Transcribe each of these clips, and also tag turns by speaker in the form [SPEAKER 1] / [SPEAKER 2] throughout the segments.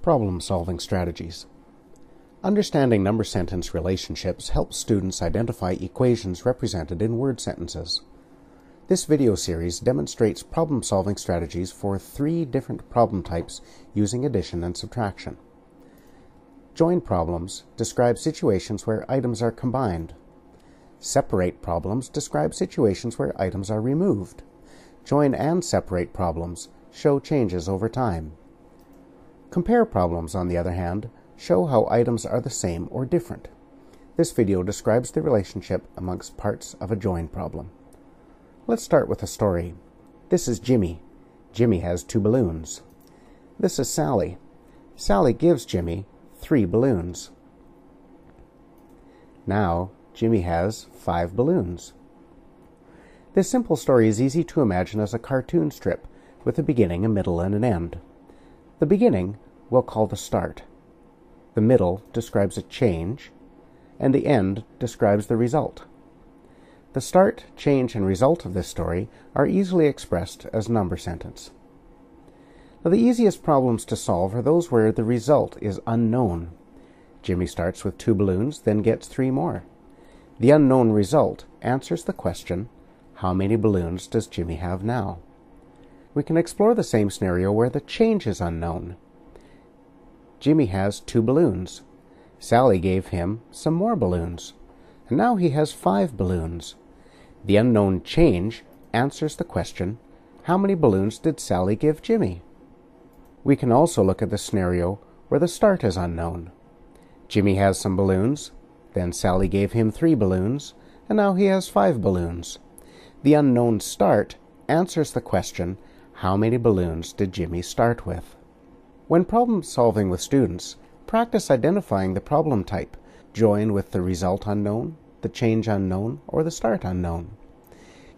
[SPEAKER 1] Problem-solving strategies. Understanding number sentence relationships helps students identify equations represented in word sentences. This video series demonstrates problem-solving strategies for three different problem types using addition and subtraction. Join problems describe situations where items are combined. Separate problems describe situations where items are removed. Join and separate problems show changes over time. Compare problems, on the other hand, show how items are the same or different. This video describes the relationship amongst parts of a join problem. Let's start with a story. This is Jimmy. Jimmy has two balloons. This is Sally. Sally gives Jimmy three balloons. Now, Jimmy has five balloons. This simple story is easy to imagine as a cartoon strip with a beginning, a middle, and an end. The beginning we'll call the start. The middle describes a change, and the end describes the result. The start, change, and result of this story are easily expressed as number sentence. Now, the easiest problems to solve are those where the result is unknown. Jimmy starts with two balloons, then gets three more. The unknown result answers the question, how many balloons does Jimmy have now? We can explore the same scenario where the change is unknown. Jimmy has two balloons. Sally gave him some more balloons. And now he has five balloons. The unknown change answers the question, how many balloons did Sally give Jimmy? We can also look at the scenario where the start is unknown. Jimmy has some balloons, then Sally gave him three balloons, and now he has five balloons. The unknown start answers the question, how many balloons did Jimmy start with? When problem solving with students, practice identifying the problem type. Join with the result unknown, the change unknown, or the start unknown.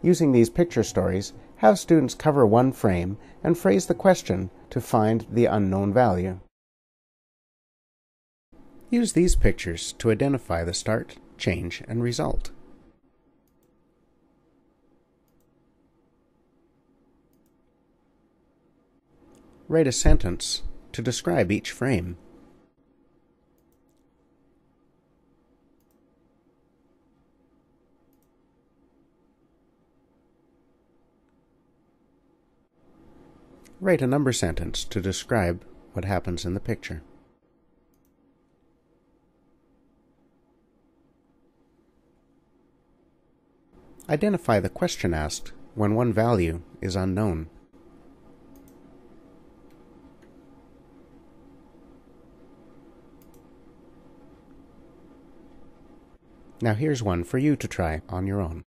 [SPEAKER 1] Using these picture stories, have students cover one frame and phrase the question to find the unknown value. Use these pictures to identify the start, change, and result. Write a sentence to describe each frame. Write a number sentence to describe what happens in the picture. Identify the question asked when one value is unknown. Now here's one for you to try on your own.